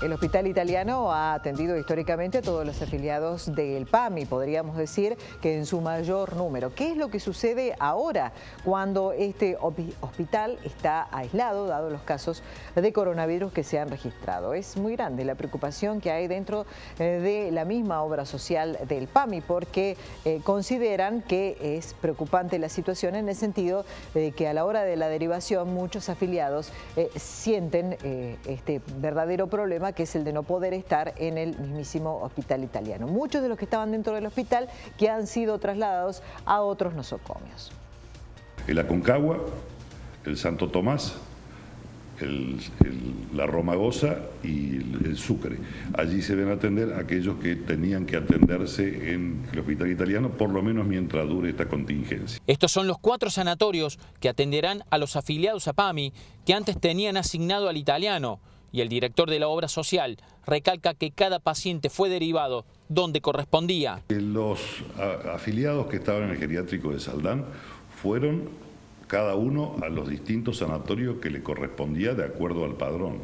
El hospital italiano ha atendido históricamente a todos los afiliados del PAMI, podríamos decir que en su mayor número. ¿Qué es lo que sucede ahora cuando este hospital está aislado, dado los casos de coronavirus que se han registrado? Es muy grande la preocupación que hay dentro eh, de la misma obra social del PAMI, porque eh, consideran que es preocupante la situación en el sentido de que a la hora de la derivación muchos afiliados eh, sienten este verdadero problema que es el de no poder estar en el mismísimo hospital italiano. Muchos de los que estaban dentro del hospital que han sido trasladados a otros nosocomios. El Aconcagua, el Santo Tomás, la Romagosa y el, Sucre. Allí se deben atender aquellos que tenían que atenderse en el hospital italiano, por lo menos mientras dure esta contingencia. Estos son los cuatro sanatorios que atenderán a los afiliados a PAMI que antes tenían asignado al italiano y el director de la obra social recalca que cada paciente fue derivado donde correspondía. Los afiliados que estaban en el geriátrico de Saldán fueron cada uno a los distintos sanatorios que le correspondía de acuerdo al padrón.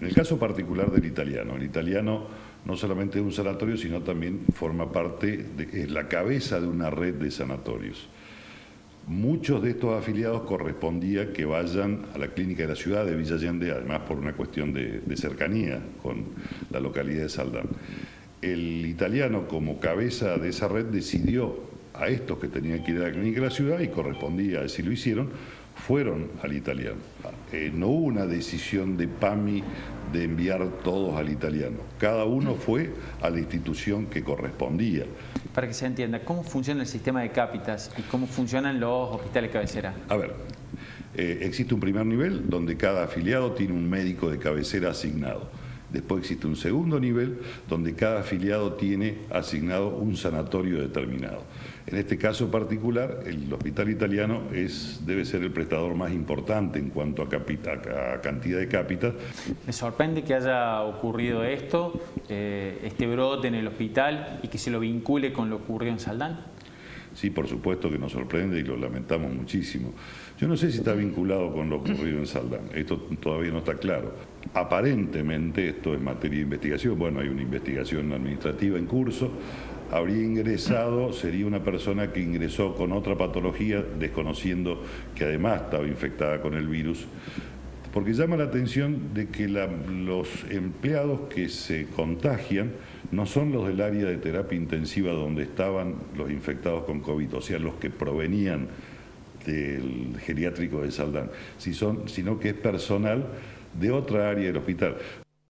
En el caso particular del italiano, el italiano no solamente es un sanatorio, sino también forma parte, de, es la cabeza de una red de sanatorios. Muchos de estos afiliados correspondía que vayan a la clínica de la ciudad de Villa Allende, además por una cuestión de, cercanía con la localidad de Saldán. El italiano, como cabeza de esa red, decidió a estos que tenían que ir a la clínica de la ciudad y correspondía, si lo hicieron, fueron al italiano. Eh, no hubo una decisión de PAMI de enviar todos al italiano. Cada uno fue a la institución que correspondía. Para que se entienda, ¿cómo funciona el sistema de cápitas y cómo funcionan los hospitales cabecera? A ver, eh, existe un primer nivel donde cada afiliado tiene un médico de cabecera asignado. Después existe un segundo nivel donde cada afiliado tiene asignado un sanatorio determinado. En este caso particular, el hospital italiano es, debe ser el prestador más importante en cuanto a, cantidad de cápitas. Me sorprende que haya ocurrido esto, eh, este brote en el hospital y que se lo vincule con lo ocurrido en Saldán. Sí, por supuesto que nos sorprende y lo lamentamos muchísimo. Yo no sé si está vinculado con lo ocurrido en Saldán, esto todavía no está claro. Aparentemente esto es materia de investigación, bueno, hay una investigación administrativa en curso, habría ingresado, sería una persona que ingresó con otra patología, desconociendo que además estaba infectada con el virus, porque llama la atención de que los empleados que se contagian no son los del área de terapia intensiva donde estaban los infectados con COVID, o sea, los que provenían del geriátrico de Saldán, sino que es personal de otra área del hospital.